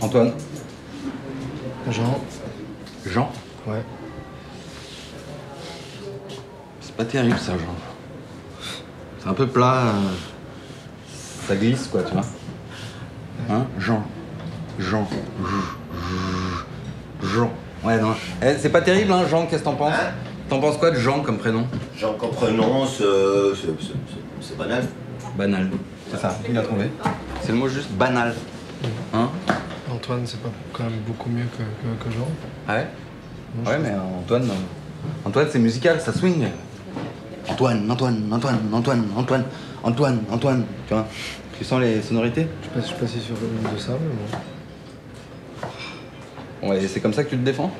Antoine Jean Jean Ouais. C'est pas terrible ça, Jean. C'est un peu plat. euh, Ça glisse, quoi, tu vois. Hein Jean. Jean. Jean. Ouais, non. Eh, c'est pas terrible, hein, Jean, qu'est-ce que t'en penses Hein T'en penses quoi de Jean comme prénom Jean comme prénom, c'est c'est- c'est- c'est banal. Banal. C'est ça, il a trouvé. C'est le mot juste banal. Hein Antoine, c'est pas quand même beaucoup mieux que, que, que Jean Ah ouais Moi, je Ouais, mais euh, Antoine. euh, Antoine, c'est musical, ça swing. Antoine, Antoine, Antoine, Antoine, Antoine, Antoine, Antoine. Tu vois Tu sens les sonorités? Je suis passé sur une de ça, mais bon. Ouais, et c'est comme ça que tu te défends?